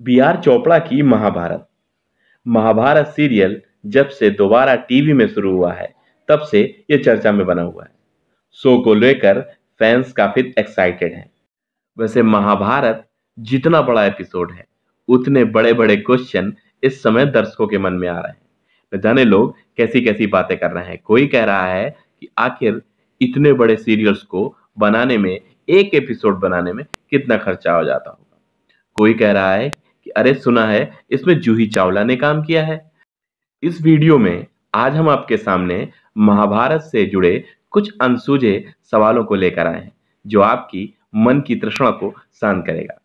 B are Chopra की Mahabharat. Mahabharat serial जब से दोबारा टीवी में शुरू हुआ है, तब से ये चर्चा में बना हुआ है। शो को लेकर फैंस काफ़ी एक्साइटेड हैं। वैसे महाभारत जितना बड़ा एपिसोड है, उतने बड़े बड़े क्वेश्चन इस समय दर्शकों के मन में आ रहे हैं। न जाने लोग कैसी कैसी बातें कर रहे हैं। कोई कह रहा है कि आखिर इतने बड़े सीरियल्स को बनाने में, एक एपिसोड बनाने में कितना खर्चा हो जाता होगा। कोई कह रहा है अरे सुना है, इसमें जूही चावला ने काम किया है। इस वीडियो में आज हम आपके सामने महाभारत से जुड़े कुछ अनसूझे सवालों को लेकर आए हैं, जो आपकी मन की तृष्णा को शांत करेगा।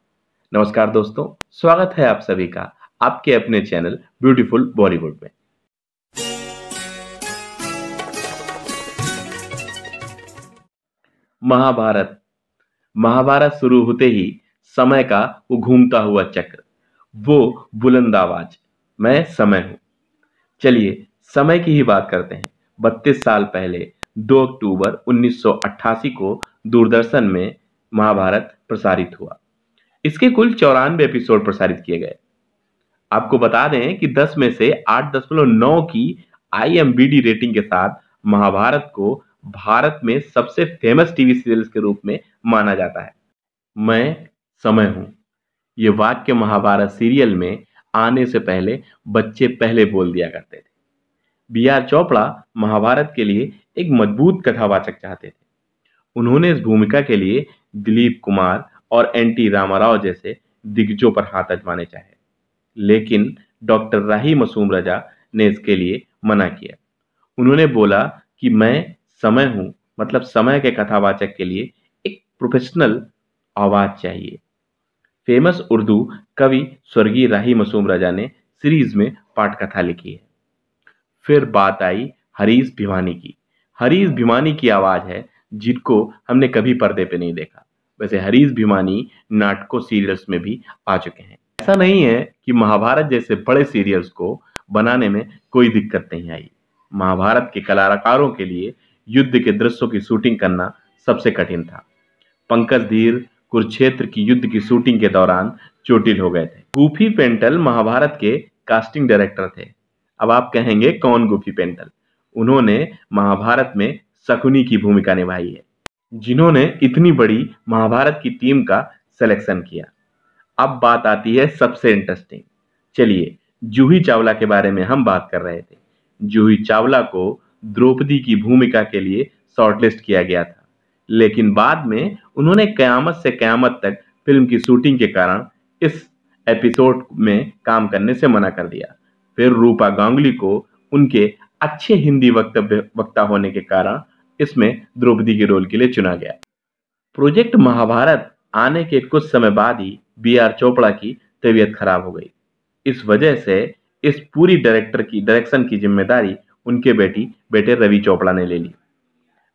नमस्कार दोस्तों, स्वागत है आप सभी का आपके अपने चैनल ब्यूटीफुल बॉलीवुड में। महाभारत महाभारत शुरू होते ही समय का वो घूमता हुआ चक्र। वो बुलंद आवाज़ मैं समय हूँ। चलिए, समय की ही बात करते हैं। बत्तीस साल पहले 2 अक्टूबर 1988 को दूरदर्शन में महाभारत प्रसारित हुआ। इसके कुल चौरानवे एपिसोड प्रसारित किए गए। आपको बता दें कि 10 में से 8.9 की आई रेटिंग के साथ महाभारत को भारत में सबसे फ़ेमस टीवी सीरियल्स के रूप में माना जाता है। मैं समय हूँ। ये वाक्य महाभारत सीरियल में आने से पहले बच्चे पहले बोल दिया करते थे। बी आर चोपड़ा महाभारत के लिए एक मज़बूत कथावाचक चाहते थे। उन्होंने इस भूमिका के लिए दिलीप कुमार और एन टी रामाराव जैसे दिग्गजों पर हाथ अजमाने चाहे। लेकिन डॉक्टर राही मसूम रजा ने इसके लिए मना किया। उन्होंने बोला कि मैं समय हूँ मतलब समय के कथावाचक के लिए एक प्रोफेशनल आवाज़ चाहिए। फ़ेमस उर्दू कवि स्वर्गीय राही मसूम रजा ने सीरीज़ में पाठ कथा लिखी है। फिर बात आई हरीश भिवानी की। हरीश भिवानी की आवाज़ है जिनको हमने कभी पर्दे पे नहीं देखा। वैसे हरीश भिवानी नाटकों सीरियल्स में भी आ चुके हैं। ऐसा नहीं है कि महाभारत जैसे बड़े सीरियल्स को बनाने में कोई दिक्कत नहीं आई। महाभारत के कलाकारों के लिए युद्ध के दृश्यों की शूटिंग करना सबसे कठिन था। पंकज धीर कुरुक्षेत्र की युद्ध की शूटिंग के दौरान चोटिल हो गए थे। गुफी पेंटल महाभारत के कास्टिंग डायरेक्टर थे। अब आप कहेंगे, कौन गुफी पेंटल? उन्होंने महाभारत में शकुनी की भूमिका निभाई है, जिन्होंने इतनी बड़ी महाभारत की टीम का सिलेक्शन किया। अब बात आती है सबसे इंटरेस्टिंग चलिए, जूही चावला के बारे में हम बात कर रहे थे। जूही चावला को द्रौपदी की भूमिका के लिए शॉर्टलिस्ट किया गया था। लेकिन बाद में उन्होंने कयामत से कयामत तक फ़िल्म की शूटिंग के कारण इस एपिसोड में काम करने से मना कर दिया। फिर रूपा गांगुली को उनके अच्छे हिंदी वक्तव्य, वक्ता होने के कारण इसमें द्रौपदी के रोल के लिए चुना गया। प्रोजेक्ट महाभारत आने के कुछ समय बाद ही बी आर चोपड़ा की तबीयत खराब हो गई। इस वजह से इस पूरी डायरेक्टर की, डायरेक्शन की ज़िम्मेदारी उनके बेटी, बेटे रवि चोपड़ा ने ले ली।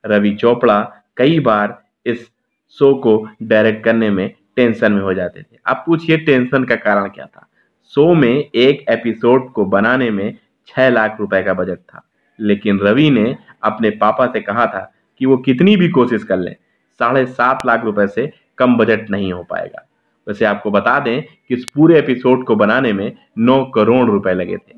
रवि चोपड़ा कई बार इस शो को डायरेक्ट करने में टेंशन में हो जाते थे। अब पूछिए टेंशन का कारण क्या था? शो में एक एपिसोड को बनाने में छह लाख रुपए का बजट था। लेकिन रवि ने अपने पापा से कहा था कि वो कितनी भी कोशिश कर लें, साढ़े सात लाख रुपए से कम बजट नहीं हो पाएगा। वैसे आपको बता दें कि इस पूरे एपिसोड को बनाने में नौ करोड़ रुपए लगे थे।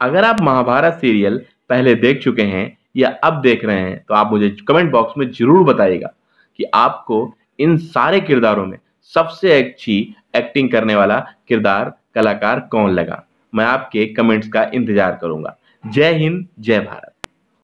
अगर आप महाभारत सीरियल पहले देख चुके हैं या अब देख रहे हैं तो आप मुझे कमेंट बॉक्स में ज़रूर बताइएगा कि आपको इन सारे किरदारों में सबसे अच्छी एक्टिंग करने वाला किरदार, कलाकार कौन लगा? मैं आपके कमेंट्स का इंतज़ार करूँगा। जय हिंद, जय भारत।